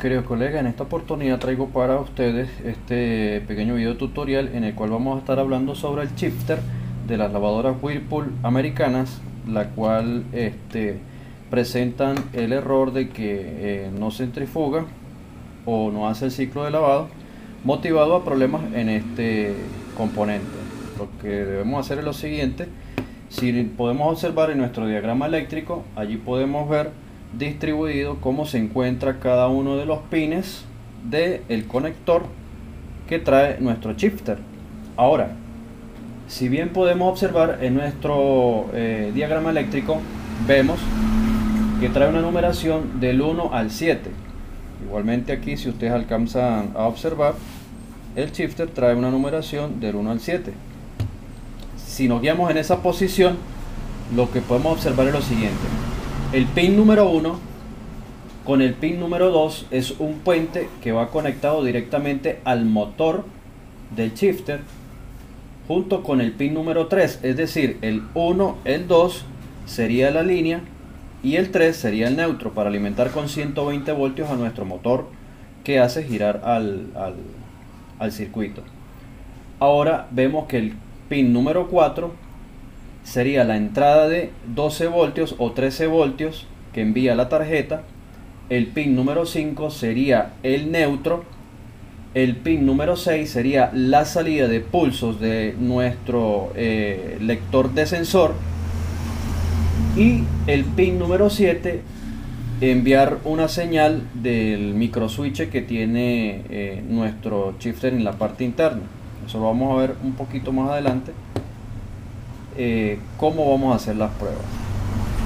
Queridos colegas, en esta oportunidad traigo para ustedes este pequeño video tutorial en el cual vamos a estar hablando sobre el shifter de las lavadoras Whirlpool americanas, la cual este, presentan el error de que eh, no centrifuga o no hace el ciclo de lavado, motivado a problemas en este componente. Lo que debemos hacer es lo siguiente, si podemos observar en nuestro diagrama eléctrico, allí podemos ver distribuido cómo se encuentra cada uno de los pines del el conector que trae nuestro shifter. Ahora, si bien podemos observar en nuestro eh, diagrama eléctrico, vemos que trae una numeración del 1 al 7. Igualmente aquí, si ustedes alcanzan a observar, el shifter trae una numeración del 1 al 7. Si nos guiamos en esa posición, lo que podemos observar es lo siguiente el pin número 1 con el pin número 2 es un puente que va conectado directamente al motor del shifter junto con el pin número 3, es decir, el 1, el 2 sería la línea y el 3 sería el neutro para alimentar con 120 voltios a nuestro motor que hace girar al, al, al circuito. Ahora vemos que el pin número 4 sería la entrada de 12 voltios o 13 voltios que envía la tarjeta. El pin número 5 sería el neutro. El pin número 6 sería la salida de pulsos de nuestro eh, lector de sensor. Y el pin número 7 enviar una señal del micro switch que tiene eh, nuestro shifter en la parte interna. Eso lo vamos a ver un poquito más adelante. Eh, cómo vamos a hacer las pruebas.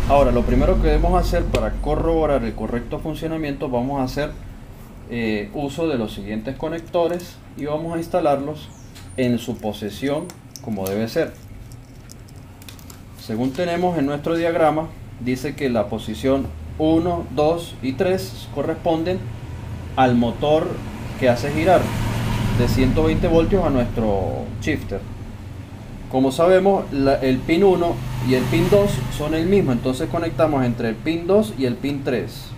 Ahora, lo primero que debemos hacer para corroborar el correcto funcionamiento, vamos a hacer eh, uso de los siguientes conectores y vamos a instalarlos en su posesión como debe ser. Según tenemos en nuestro diagrama, dice que la posición 1, 2 y 3 corresponden al motor que hace girar de 120 voltios a nuestro shifter. Como sabemos, el pin 1 y el pin 2 son el mismo, entonces conectamos entre el pin 2 y el pin 3.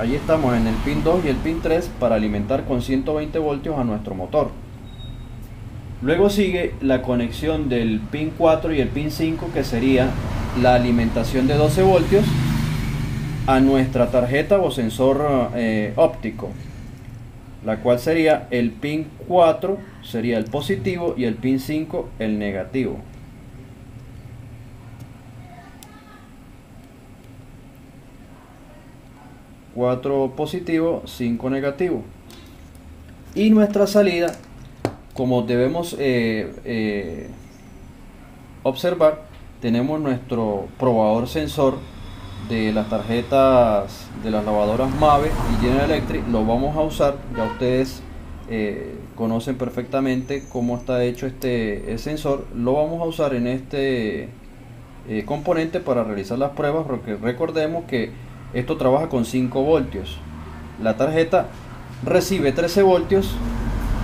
Ahí estamos en el pin 2 y el pin 3 para alimentar con 120 voltios a nuestro motor. Luego sigue la conexión del pin 4 y el pin 5 que sería la alimentación de 12 voltios a nuestra tarjeta o sensor eh, óptico la cual sería el pin 4 sería el positivo y el pin 5 el negativo. Cuatro positivo, 5 negativo. Y nuestra salida, como debemos eh, eh, observar, tenemos nuestro probador sensor de las tarjetas de las lavadoras Mave y General Electric lo vamos a usar. Ya ustedes eh, conocen perfectamente cómo está hecho este sensor. Lo vamos a usar en este eh, componente para realizar las pruebas porque recordemos que esto trabaja con 5 voltios. La tarjeta recibe 13 voltios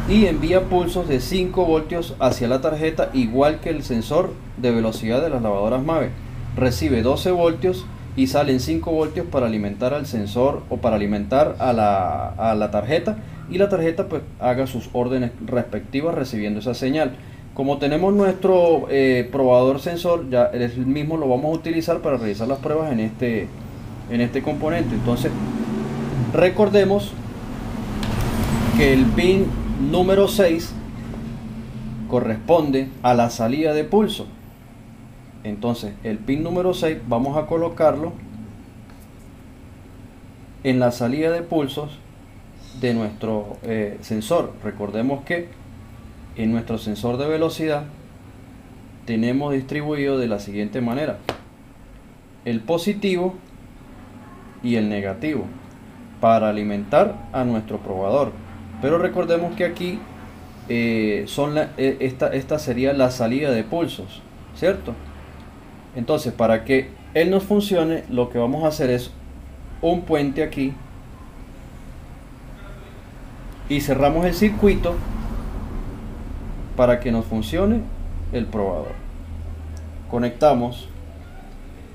y envía pulsos de 5 voltios hacia la tarjeta igual que el sensor de velocidad de las lavadoras Mave. Recibe 12 voltios y salen 5 voltios para alimentar al sensor o para alimentar a la, a la tarjeta y la tarjeta pues haga sus órdenes respectivas recibiendo esa señal. Como tenemos nuestro eh, probador sensor, ya el mismo lo vamos a utilizar para realizar las pruebas en este, en este componente. Entonces, recordemos que el pin número 6 corresponde a la salida de pulso. Entonces, el pin número 6 vamos a colocarlo en la salida de pulsos de nuestro eh, sensor. Recordemos que en nuestro sensor de velocidad tenemos distribuido de la siguiente manera. El positivo y el negativo para alimentar a nuestro probador. Pero recordemos que aquí eh, son eh, esta, esta sería la salida de pulsos, ¿cierto? Entonces, para que él nos funcione, lo que vamos a hacer es un puente aquí y cerramos el circuito para que nos funcione el probador. Conectamos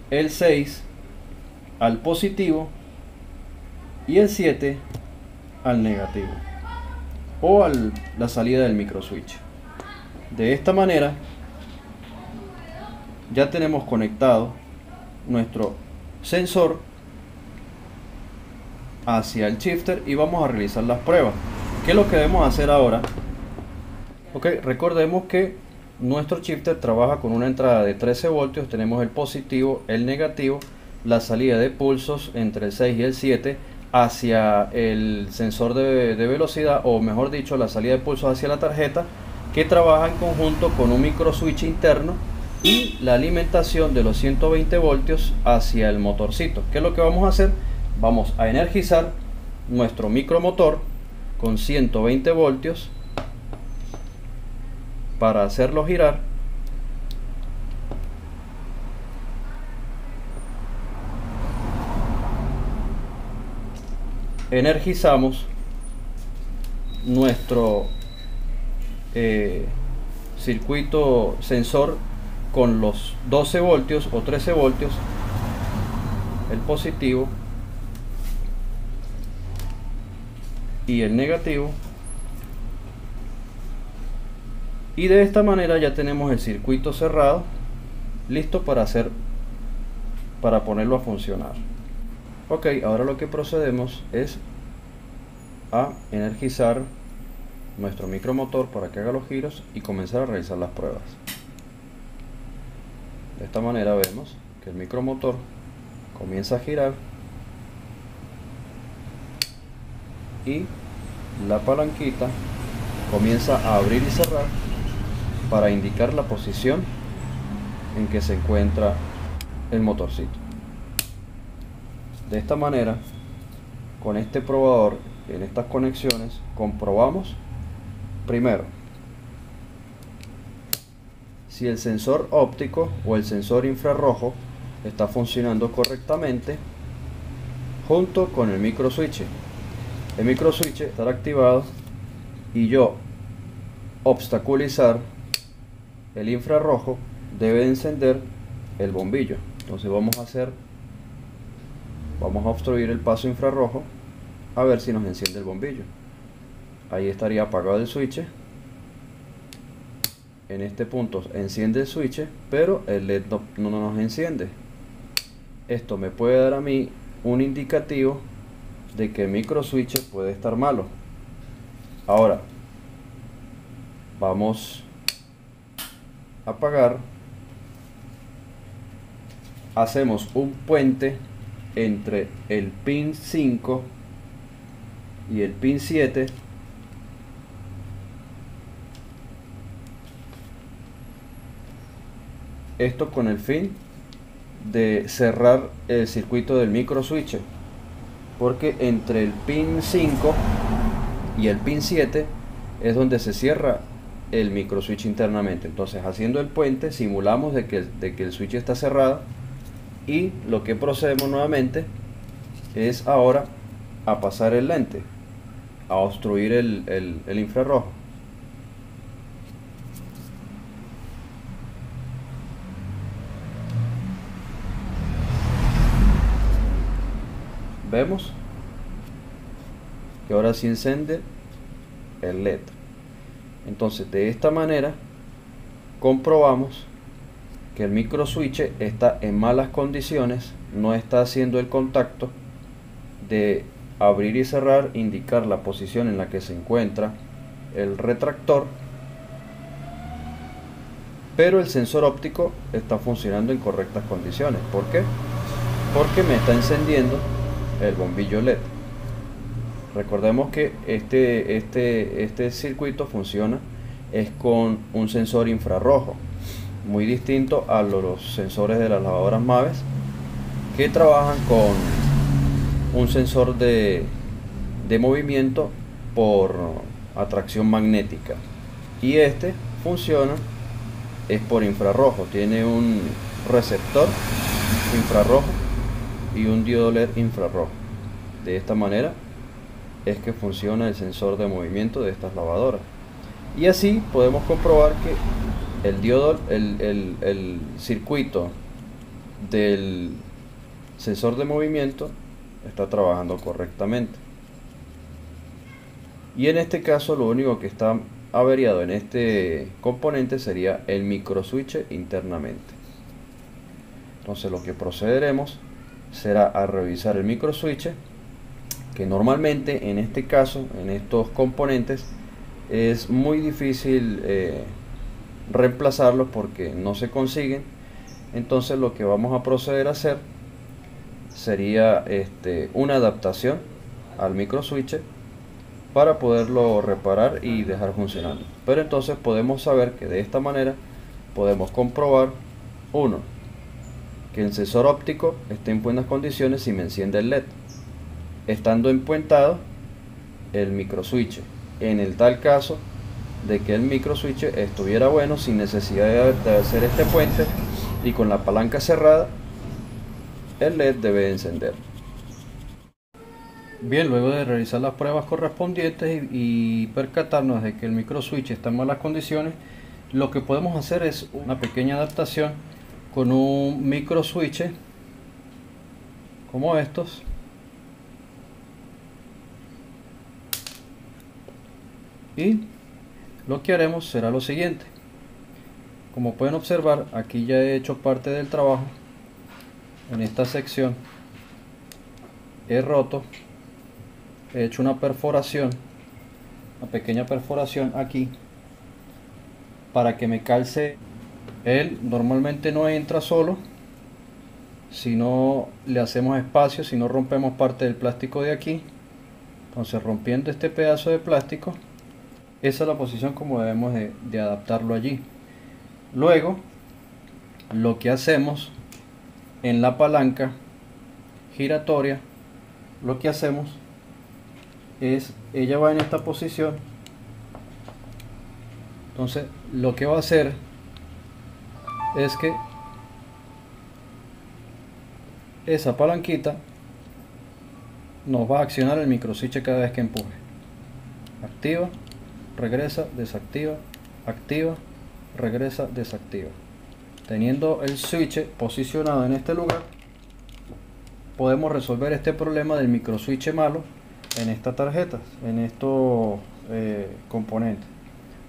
el 6 al positivo y el 7 al negativo o a la salida del micro switch. De esta manera ya tenemos conectado nuestro sensor hacia el shifter y vamos a realizar las pruebas. ¿Qué es lo que debemos hacer ahora? Ok, recordemos que nuestro shifter trabaja con una entrada de 13 voltios, tenemos el positivo, el negativo, la salida de pulsos entre el 6 y el 7 hacia el sensor de, de velocidad o mejor dicho la salida de pulsos hacia la tarjeta que trabaja en conjunto con un micro switch interno y la alimentación de los 120 voltios hacia el motorcito. ¿Qué es lo que vamos a hacer? Vamos a energizar nuestro micromotor con 120 voltios para hacerlo girar energizamos nuestro eh, circuito sensor con los 12 voltios o 13 voltios el positivo y el negativo. Y de esta manera ya tenemos el circuito cerrado listo para hacer para ponerlo a funcionar. Ok ahora lo que procedemos es a energizar nuestro micromotor para que haga los giros y comenzar a realizar las pruebas esta manera vemos que el micromotor comienza a girar y la palanquita comienza a abrir y cerrar para indicar la posición en que se encuentra el motorcito. De esta manera, con este probador en estas conexiones, comprobamos primero si el sensor óptico o el sensor infrarrojo está funcionando correctamente junto con el micro switch. El micro switch estará activado y yo obstaculizar el infrarrojo debe encender el bombillo. Entonces vamos a hacer vamos a obstruir el paso infrarrojo a ver si nos enciende el bombillo. Ahí estaría apagado el switch en este punto enciende el switch pero el led no, no nos enciende. Esto me puede dar a mí un indicativo de que el micro switch puede estar malo. Ahora vamos apagar. Hacemos un puente entre el pin 5 y el pin 7 esto con el fin de cerrar el circuito del micro switch porque entre el pin 5 y el pin 7 es donde se cierra el micro switch internamente. Entonces haciendo el puente simulamos de que, de que el switch está cerrado y lo que procedemos nuevamente es ahora a pasar el lente, a obstruir el, el, el infrarrojo. Vemos que ahora sí enciende el LED. Entonces, de esta manera, comprobamos que el micro switch está en malas condiciones, no está haciendo el contacto de abrir y cerrar, indicar la posición en la que se encuentra el retractor, pero el sensor óptico está funcionando en correctas condiciones. ¿Por qué? Porque me está encendiendo el bombillo LED. Recordemos que este, este, este circuito funciona es con un sensor infrarrojo, muy distinto a los sensores de las lavadoras Maves, que trabajan con un sensor de, de movimiento por atracción magnética. Y este funciona es por infrarrojo, tiene un receptor infrarrojo y un diodo LED infrarrojo. De esta manera es que funciona el sensor de movimiento de estas lavadoras. Y así podemos comprobar que el diodo, el, el circuito del sensor de movimiento está trabajando correctamente. Y en este caso lo único que está averiado en este componente sería el micro switch internamente. Entonces lo que procederemos será a revisar el micro switch que normalmente en este caso, en estos componentes, es muy difícil eh, reemplazarlos porque no se consiguen. Entonces lo que vamos a proceder a hacer sería este, una adaptación al micro switch para poderlo reparar y dejar funcionando. Pero entonces podemos saber que de esta manera podemos comprobar uno que el sensor óptico esté en buenas condiciones y me enciende el LED. Estando empuentado el micro switch en el tal caso de que el micro switch estuviera bueno sin necesidad de hacer este puente y con la palanca cerrada el LED debe encender. Bien luego de realizar las pruebas correspondientes y, percatarnos de que el micro switch está en malas condiciones lo que podemos hacer es una pequeña adaptación con un micro switch como estos. Y lo que haremos será lo siguiente. Como pueden observar aquí ya he hecho parte del trabajo. En esta sección he roto he hecho una perforación una pequeña perforación aquí para que me calce él normalmente no entra solo si no le hacemos espacio si no rompemos parte del plástico de aquí entonces rompiendo este pedazo de plástico esa es la posición como debemos de, adaptarlo allí. Luego, lo que hacemos en la palanca giratoria, lo que hacemos es, ella va en esta posición, entonces lo que va a hacer es que esa palanquita nos va a accionar el microswitch cada vez que empuje. Activa regresa, desactiva, activa, regresa, desactiva. Teniendo el switch posicionado en este lugar, podemos resolver este problema del micro switch malo en esta tarjeta, en estos eh, componentes.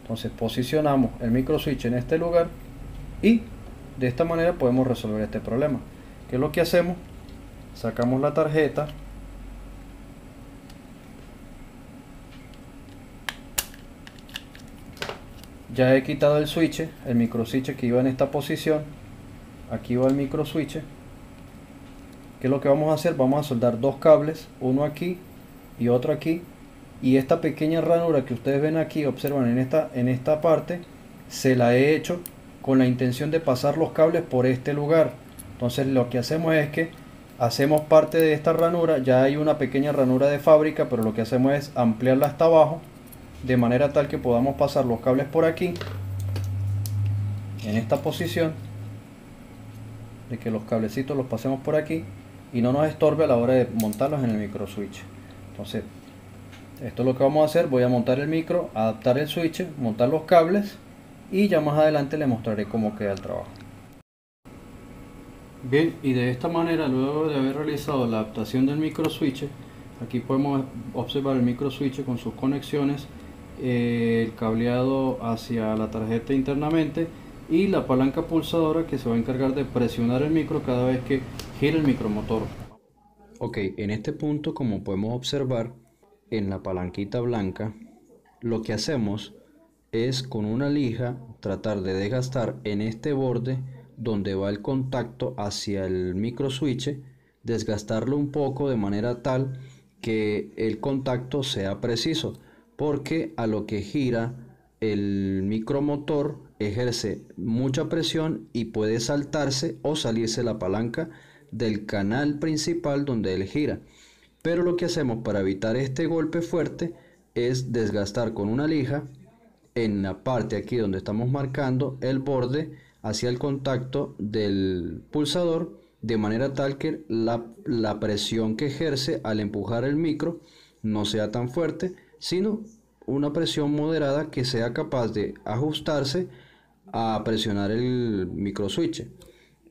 Entonces posicionamos el micro switch en este lugar y de esta manera podemos resolver este problema. ¿Qué es lo que hacemos? Sacamos la tarjeta. Ya he quitado el switch el micro switch que iba en esta posición. Aquí va el micro switch que es lo que vamos a hacer vamos a soldar dos cables uno aquí y otro aquí. Y esta pequeña ranura que ustedes ven aquí observan en esta en esta parte se la he hecho con la intención de pasar los cables por este lugar. Entonces lo que hacemos es que hacemos parte de esta ranura. Ya hay una pequeña ranura de fábrica pero lo que hacemos es ampliarla hasta abajo de manera tal que podamos pasar los cables por aquí en esta posición de que los cablecitos los pasemos por aquí y no nos estorbe a la hora de montarlos en el micro switch. Entonces esto es lo que vamos a hacer. Voy a montar el micro adaptar el switch montar los cables y ya más adelante le mostraré cómo queda el trabajo bien y de esta manera luego de haber realizado la adaptación del micro switch aquí podemos observar el micro switch con sus conexiones el cableado hacia la tarjeta internamente y la palanca pulsadora que se va a encargar de presionar el micro cada vez que gira el micromotor. Ok, en este punto como podemos observar en la palanquita blanca lo que hacemos es con una lija tratar de desgastar en este borde donde va el contacto hacia el micro switch desgastarlo un poco de manera tal que el contacto sea preciso porque a lo que gira el micromotor ejerce mucha presión y puede saltarse o salirse la palanca del canal principal donde él gira. Pero lo que hacemos para evitar este golpe fuerte es desgastar con una lija en la parte aquí donde estamos marcando el borde hacia el contacto del pulsador de manera tal que la, la presión que ejerce al empujar el micro no sea tan fuerte sino una presión moderada que sea capaz de ajustarse a presionar el micro switch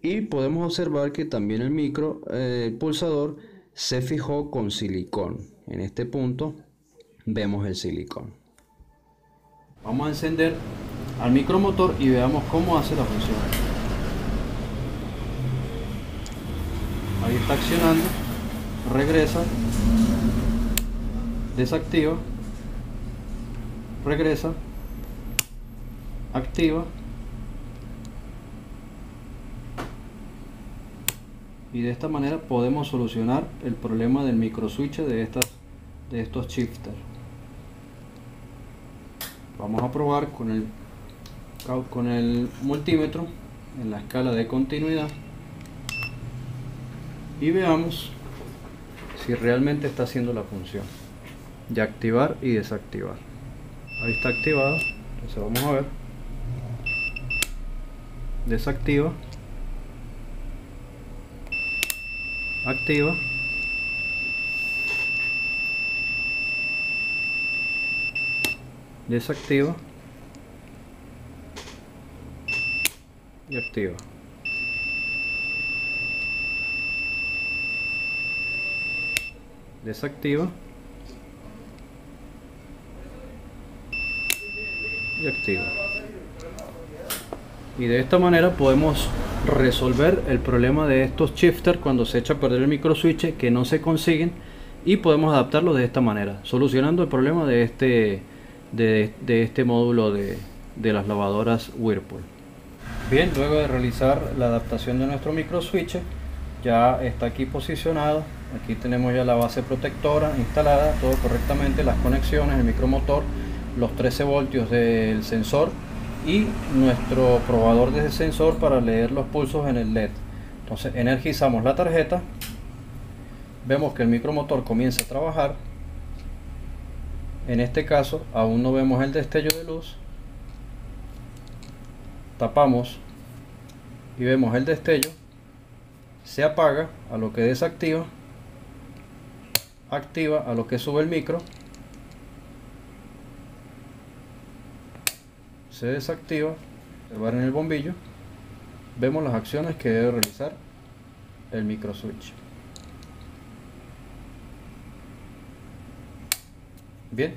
y podemos observar que también el micro eh, pulsador se fijó con silicón. En este punto vemos el silicón. Vamos a encender al micromotor y veamos cómo hace la función. Ahí está accionando, regresa, desactiva, regresa, activa y de esta manera podemos solucionar el problema del microswitch de estas de estos shifters vamos a probar con el con el multímetro en la escala de continuidad y veamos si realmente está haciendo la función de activar y desactivar. Ahí está activado entonces vamos a ver. Desactiva. Activa desactiva y activa desactiva y activa y de esta manera podemos resolver el problema de estos shifters cuando se echa a perder el micro switch que no se consiguen y podemos adaptarlo de esta manera solucionando el problema de este de, este módulo de, de, las lavadoras Whirlpool bien luego de realizar la adaptación de nuestro micro switch ya está aquí posicionado aquí tenemos ya la base protectora instalada todo correctamente las conexiones el micromotor los 13 voltios del sensor y nuestro probador de sensor para leer los pulsos en el LED. Entonces energizamos la tarjeta, vemos que el micromotor comienza a trabajar. En este caso aún no vemos el destello de luz. Tapamos y vemos el destello. Se apaga a lo que desactiva. Activa a lo que sube el micro se desactiva, observar en el bombillo, vemos las acciones que debe realizar el micro switch. Bien,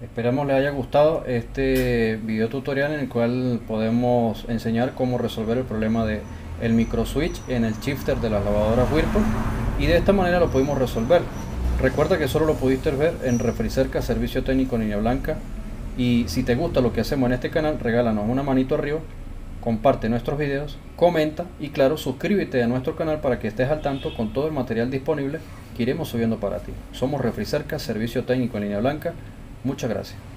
esperamos les haya gustado este video tutorial en el cual podemos enseñar cómo resolver el problema de el micro switch en el shifter de las lavadoras Whirlpool y de esta manera lo pudimos resolver. Recuerda que solo lo pudiste ver en Refricerca Servicio Técnico Niña Blanca. Y si te gusta lo que hacemos en este canal, regálanos una manito arriba, comparte nuestros videos, comenta y claro, suscríbete a nuestro canal para que estés al tanto con todo el material disponible que iremos subiendo para ti. Somos Refricerca, servicio técnico en línea blanca. Muchas gracias.